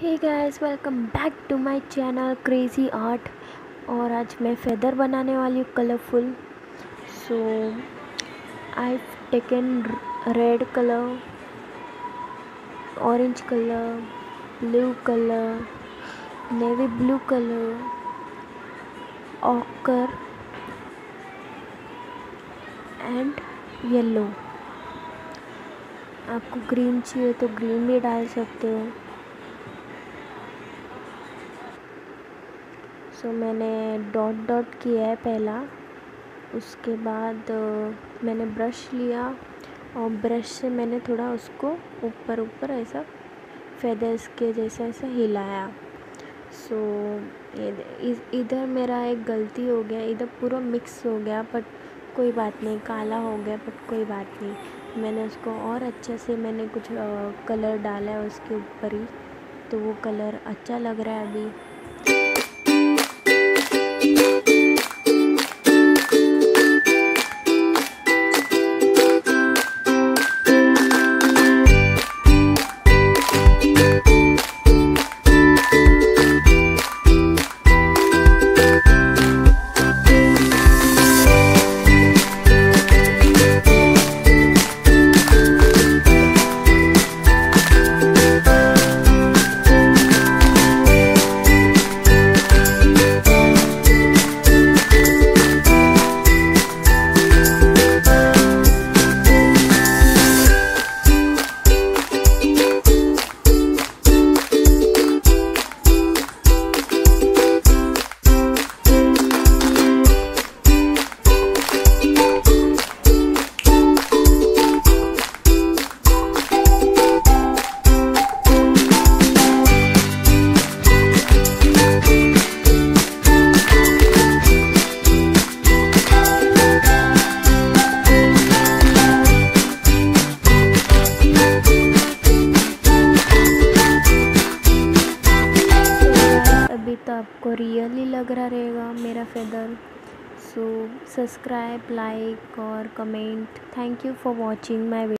Hey guys welcome back to my channel crazy art और आज मैं फेदर बनाने वाली हूँ colourful so I taken red colour orange colour blue colour navy blue colour ochre and yellow आपको green चाहिए तो ग्रीन भी डाल सकते हो। सो मैंने डॉट डॉट किया है पहला। उसके बाद मैंने ब्रश लिया और ब्रश से मैंने थोड़ा उसको ऊपर ऊपर ऐसा फेदर्स के जैसा ऐसा हिलाया। सो so, इधर मेरा एक गलती हो गया इधर पूरा मिक्स हो गया बट कोई बात नहीं काला हो गया बट कोई बात नहीं। मैंने उसको और अच्छे से मैंने कुछ कलर डाला है उसके ऊपर ही तो वो कलर अच्छा लग रहा है अभी। तो आपको रियली लग रहा रहेगा मेरा फेदर सो सब्सक्राइब लाइक और comment thank you for watching my